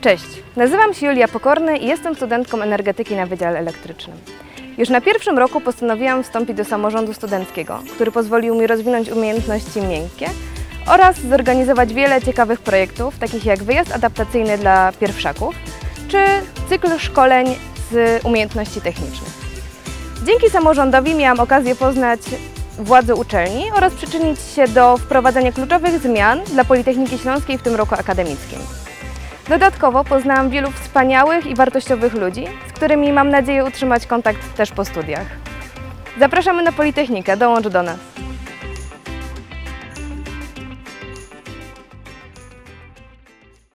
Cześć, nazywam się Julia Pokorny i jestem studentką energetyki na Wydziale Elektrycznym. Już na pierwszym roku postanowiłam wstąpić do samorządu studenckiego, który pozwolił mi rozwinąć umiejętności miękkie oraz zorganizować wiele ciekawych projektów, takich jak wyjazd adaptacyjny dla pierwszaków czy cykl szkoleń z umiejętności technicznych. Dzięki samorządowi miałam okazję poznać władze uczelni oraz przyczynić się do wprowadzenia kluczowych zmian dla Politechniki Śląskiej w tym roku akademickim. Dodatkowo poznałam wielu wspaniałych i wartościowych ludzi, z którymi mam nadzieję utrzymać kontakt też po studiach. Zapraszamy na Politechnikę, dołącz do nas.